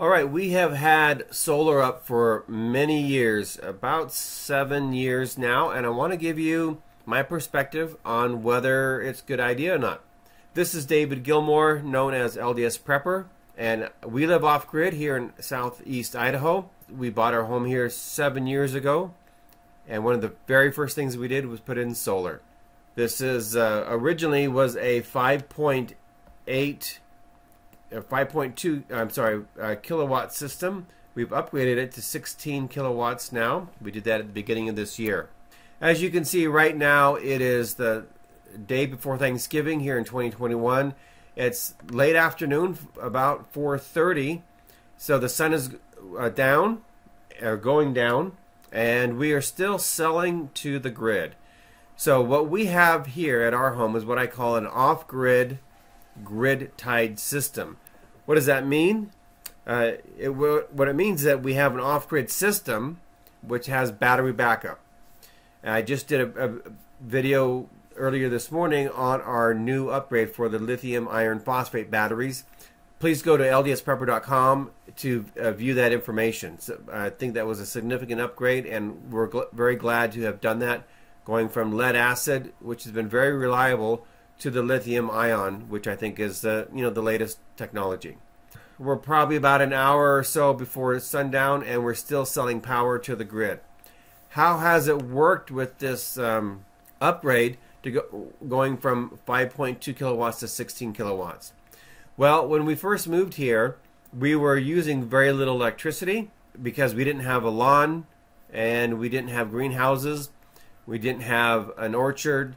All right, we have had solar up for many years, about seven years now, and I want to give you my perspective on whether it's a good idea or not. This is David Gilmore, known as LDS Prepper, and we live off grid here in southeast Idaho. We bought our home here seven years ago, and one of the very first things we did was put in solar. This is uh, originally was a 5.8 5.2 I'm sorry uh, kilowatt system. We've upgraded it to 16 kilowatts now. We did that at the beginning of this year. As you can see right now, it is the day before Thanksgiving here in 2021. It's late afternoon, about 4:30, so the sun is uh, down, or going down, and we are still selling to the grid. So what we have here at our home is what I call an off-grid grid tied system. What does that mean? Uh, it, what it means is that we have an off-grid system which has battery backup. And I just did a, a, video earlier this morning on our new upgrade for the lithium iron phosphate batteries. Please go to ldsprepper.com to uh, view that information. So I think that was a significant upgrade, and we're gl very glad to have done that, going from lead acid, which has been very reliable, to the lithium ion, which I think is the you know the latest technology. We're probably about an hour or so before sundown, and we're still selling power to the grid. How has it worked with this um, upgrade to go, going from 5.2 kilowatts to 16 kilowatts? Well, when we first moved here, we were using very little electricity because we didn't have a lawn and we didn't have greenhouses. We didn't have an orchard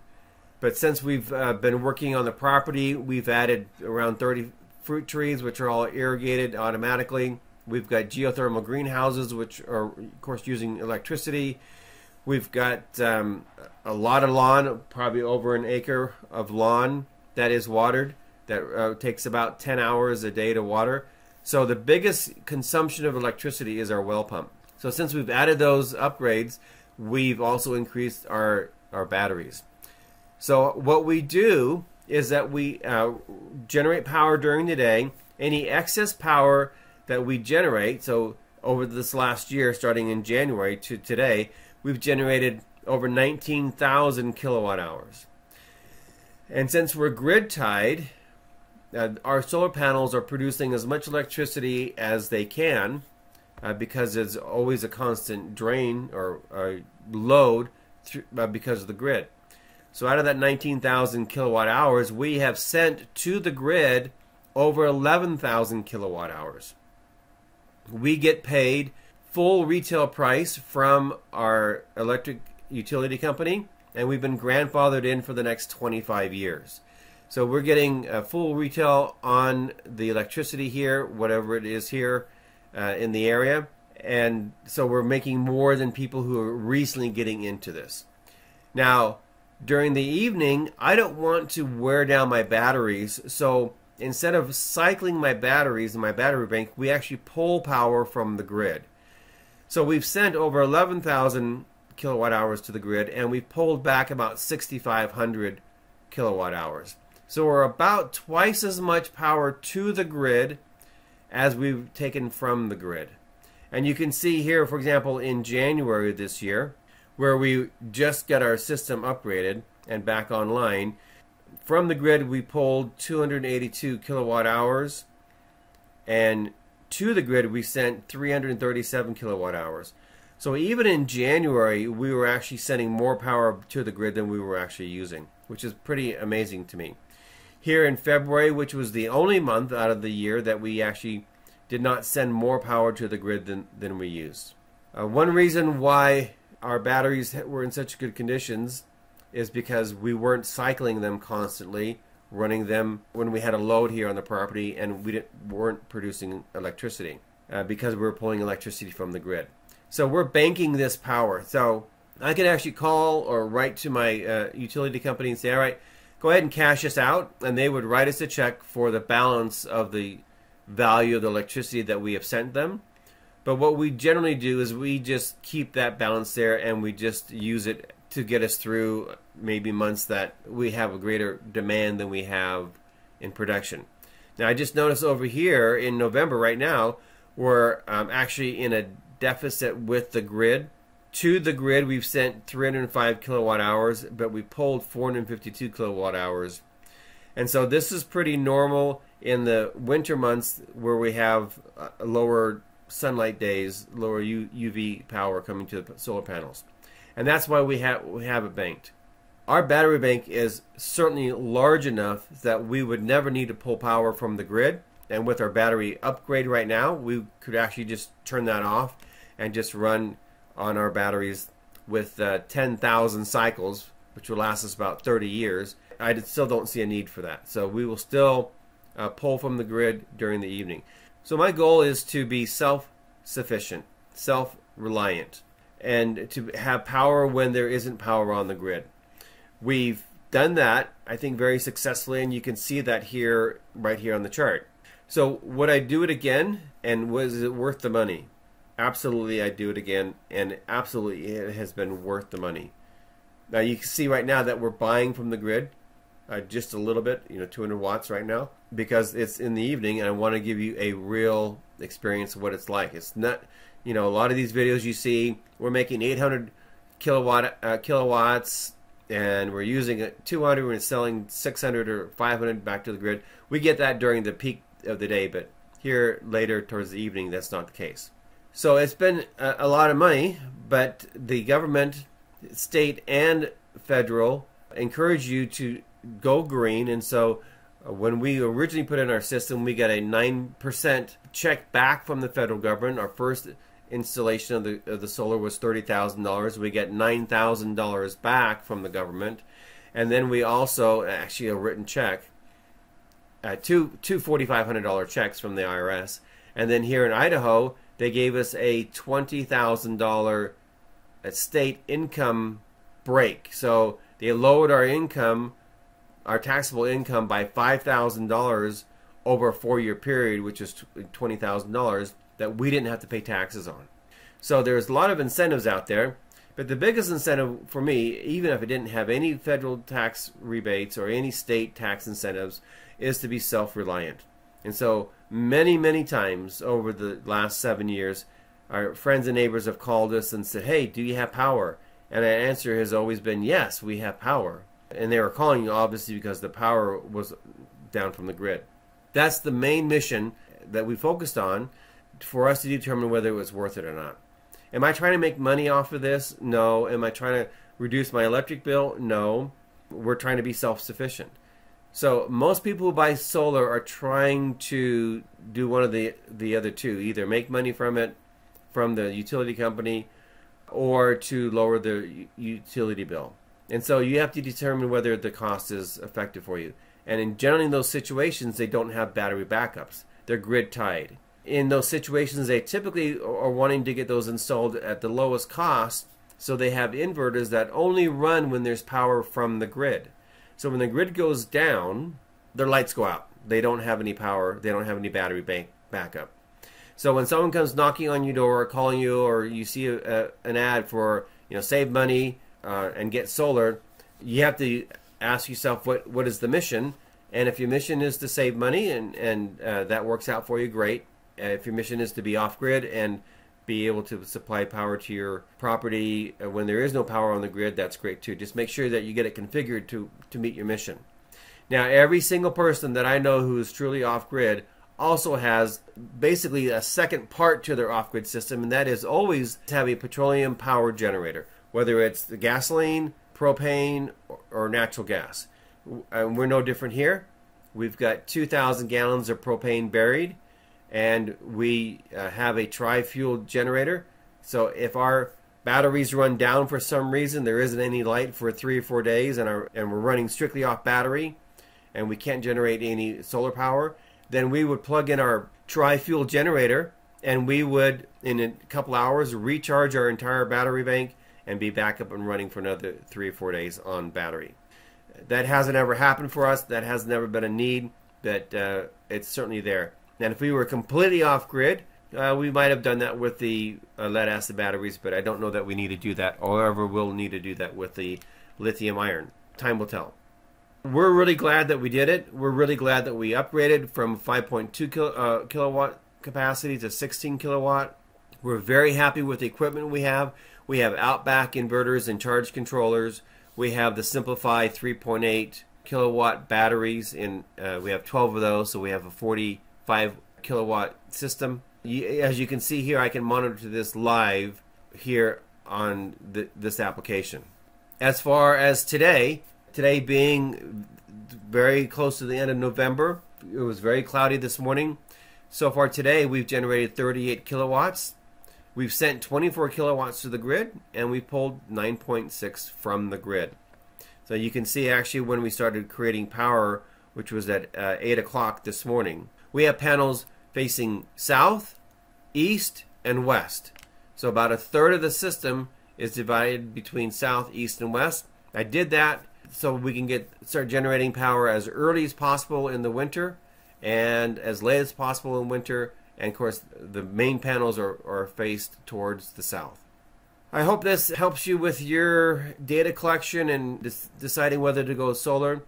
but since we've uh, been working on the property, we've added around 30 fruit trees, which are all irrigated automatically. We've got geothermal greenhouses, which are, of course, using electricity. We've got um, a lot of lawn, probably over an acre of lawn that is watered. That uh, takes about 10 hours a day to water. So the biggest consumption of electricity is our well pump. So since we've added those upgrades, we've also increased our, our batteries. So what we do is that we uh, generate power during the day. Any excess power that we generate, so over this last year, starting in January to today, we've generated over 19,000 kilowatt hours. And since we're grid tied, uh, our solar panels are producing as much electricity as they can uh, because it's always a constant drain or, or load through, uh, because of the grid. So out of that 19,000 kilowatt hours, we have sent to the grid over 11,000 kilowatt hours. We get paid full retail price from our electric utility company, and we've been grandfathered in for the next 25 years. So we're getting a full retail on the electricity here, whatever it is here uh, in the area. And so we're making more than people who are recently getting into this. Now, during the evening, I don't want to wear down my batteries. So instead of cycling my batteries in my battery bank, we actually pull power from the grid. So we've sent over 11,000 kilowatt hours to the grid and we've pulled back about 6,500 kilowatt hours. So we're about twice as much power to the grid as we've taken from the grid. And you can see here, for example, in January this year, where we just got our system upgraded and back online. From the grid, we pulled 282 kilowatt hours, and to the grid, we sent 337 kilowatt hours. So even in January, we were actually sending more power to the grid than we were actually using, which is pretty amazing to me. Here in February, which was the only month out of the year that we actually did not send more power to the grid than, than we used. Uh, one reason why our batteries were in such good conditions is because we weren't cycling them constantly, running them when we had a load here on the property and we weren't producing electricity uh, because we were pulling electricity from the grid. So we're banking this power. So I can actually call or write to my uh, utility company and say, all right, go ahead and cash us out. And they would write us a check for the balance of the value of the electricity that we have sent them. But what we generally do is we just keep that balance there and we just use it to get us through maybe months that we have a greater demand than we have in production. Now, I just noticed over here in November right now, we're um, actually in a deficit with the grid. To the grid, we've sent 305 kilowatt hours, but we pulled 452 kilowatt hours. And so this is pretty normal in the winter months where we have lower sunlight days, lower UV power coming to the solar panels. And that's why we have we have it banked. Our battery bank is certainly large enough that we would never need to pull power from the grid. And with our battery upgrade right now, we could actually just turn that off and just run on our batteries with uh, 10,000 cycles, which will last us about 30 years. I still don't see a need for that. So we will still uh, pull from the grid during the evening. So my goal is to be self-sufficient, self-reliant, and to have power when there isn't power on the grid. We've done that, I think, very successfully, and you can see that here, right here on the chart. So would I do it again, and was it worth the money? Absolutely, I'd do it again, and absolutely, it has been worth the money. Now you can see right now that we're buying from the grid, uh, just a little bit, you know, 200 watts right now, because it's in the evening, and I want to give you a real experience of what it's like. It's not, you know, a lot of these videos you see, we're making 800 kilowatt uh, kilowatts and we're using 200 we're selling 600 or 500 back to the grid we get that during the peak of the day but here later towards the evening that's not the case so it's been a, a lot of money but the government state and federal encourage you to go green and so uh, when we originally put in our system we got a 9% check back from the federal government our first installation of the of the solar was thirty thousand dollars. We get nine thousand dollars back from the government, and then we also actually a written check, uh, two two forty five hundred dollar checks from the IRS, and then here in Idaho they gave us a twenty thousand dollar uh, state income break. So they lowered our income, our taxable income by five thousand dollars over a four year period, which is twenty thousand dollars that we didn't have to pay taxes on. So there's a lot of incentives out there, but the biggest incentive for me, even if it didn't have any federal tax rebates or any state tax incentives, is to be self-reliant. And so many, many times over the last seven years, our friends and neighbors have called us and said, hey, do you have power? And our answer has always been, yes, we have power. And they were calling you obviously because the power was down from the grid. That's the main mission that we focused on for us to determine whether it was worth it or not. Am I trying to make money off of this? No. Am I trying to reduce my electric bill? No. We're trying to be self sufficient. So most people who buy solar are trying to do one of the the other two, either make money from it from the utility company or to lower the utility bill. And so you have to determine whether the cost is effective for you. And in generally in those situations they don't have battery backups. They're grid tied in those situations, they typically are wanting to get those installed at the lowest cost. So they have inverters that only run when there's power from the grid. So when the grid goes down, their lights go out. They don't have any power. They don't have any battery bank backup. So when someone comes knocking on your door, or calling you, or you see a, a, an ad for you know save money uh, and get solar, you have to ask yourself what what is the mission. And if your mission is to save money and and uh, that works out for you, great. Uh, if your mission is to be off grid and be able to supply power to your property uh, when there is no power on the grid, that's great too. Just make sure that you get it configured to, to meet your mission. Now, every single person that I know who is truly off grid also has basically a second part to their off grid system, and that is always to have a petroleum power generator, whether it's the gasoline, propane, or natural gas. And we're no different here. We've got 2,000 gallons of propane buried and we uh, have a tri-fuel generator. So if our batteries run down for some reason, there isn't any light for three or four days, and, our, and we're running strictly off battery, and we can't generate any solar power, then we would plug in our tri-fuel generator, and we would, in a couple hours, recharge our entire battery bank and be back up and running for another three or four days on battery. That hasn't ever happened for us. That has never been a need, but uh, it's certainly there. And if we were completely off grid, uh, we might have done that with the uh, lead acid batteries, but I don't know that we need to do that, or ever will need to do that with the lithium iron. Time will tell. We're really glad that we did it. We're really glad that we upgraded from 5.2 kilo, uh, kilowatt capacity to 16 kilowatt. We're very happy with the equipment we have. We have Outback inverters and charge controllers. We have the SimpliPhi 3.8 kilowatt batteries. In uh, we have 12 of those, so we have a 45 kilowatt system. As you can see here, I can monitor this live here on the, this application. As far as today, today being very close to the end of November, it was very cloudy this morning. So far today, we've generated 38 kilowatts. We've sent 24 kilowatts to the grid, and we pulled 9.6 from the grid. So you can see actually when we started creating power, which was at uh, 8 o'clock this morning, we have panels facing south, east, and west. So about a third of the system is divided between south, east, and west. I did that so we can get start generating power as early as possible in the winter and as late as possible in winter. And of course, the main panels are, are faced towards the south. I hope this helps you with your data collection and deciding whether to go solar.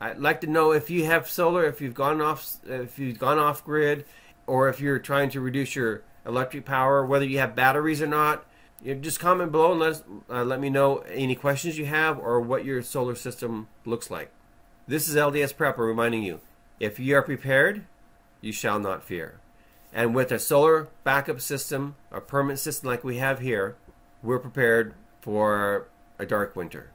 I'd like to know if you have solar, if you've gone off, if you've gone off grid, or if you're trying to reduce your electric power, whether you have batteries or not. You just comment below and let us, uh, let me know any questions you have or what your solar system looks like. This is LDS Prepper reminding you: if you are prepared, you shall not fear. And with a solar backup system, a permanent system like we have here, we're prepared for a dark winter.